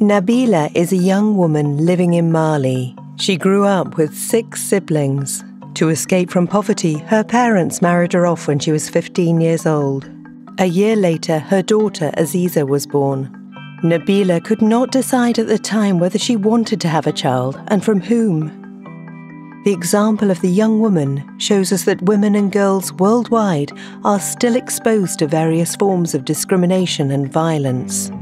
Nabila is a young woman living in Mali. She grew up with six siblings. To escape from poverty, her parents married her off when she was 15 years old. A year later, her daughter Aziza was born. Nabila could not decide at the time whether she wanted to have a child and from whom. The example of the young woman shows us that women and girls worldwide are still exposed to various forms of discrimination and violence.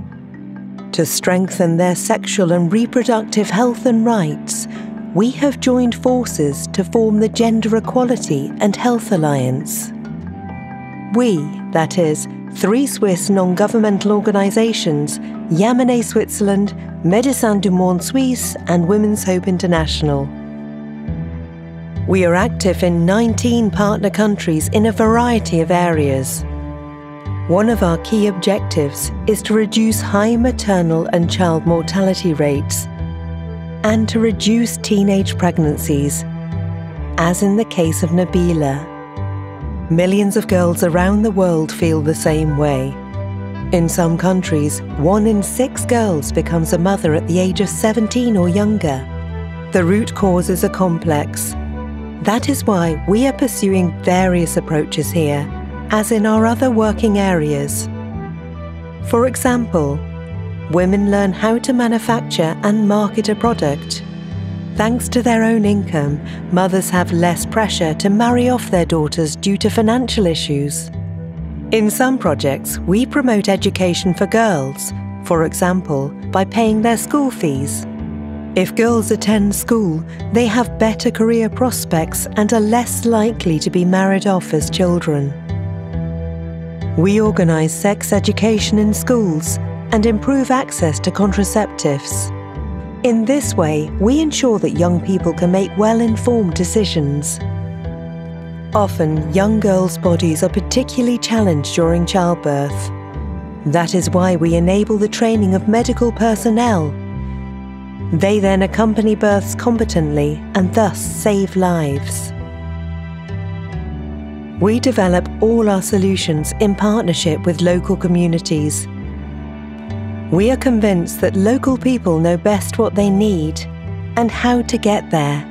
To strengthen their sexual and reproductive health and rights, we have joined forces to form the Gender Equality and Health Alliance. We, that is, three Swiss non governmental organisations IAMANEH Switzerland, Médecins du Monde Suisse, and Women's Hope International. We are active in 19 partner countries in a variety of areas. One of our key objectives is to reduce high maternal and child mortality rates and to reduce teenage pregnancies, as in the case of Nabila. Millions of girls around the world feel the same way. In some countries, one in six girls becomes a mother at the age of 17 or younger. The root causes are complex. That is why we are pursuing various approaches here, as in our other working areas. For example, women learn how to manufacture and market a product Thanks to their own income, mothers have less pressure to marry off their daughters due to financial issues. In some projects, we promote education for girls, for example, by paying their school fees. If girls attend school, they have better career prospects and are less likely to be married off as children. We organise sex education in schools and improve access to contraceptives. In this way, we ensure that young people can make well informed decisions. Often, young girls' bodies are particularly challenged during childbirth. That is why we enable the training of medical personnel. They then accompany births competently and thus save lives. We develop all our solutions in partnership with local communities we are convinced that local people know best what they need and how to get there.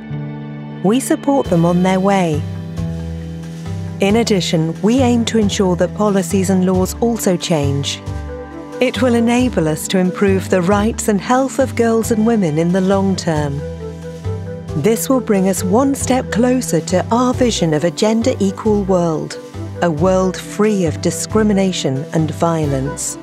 We support them on their way. In addition, we aim to ensure that policies and laws also change. It will enable us to improve the rights and health of girls and women in the long term. This will bring us one step closer to our vision of a gender equal world, a world free of discrimination and violence.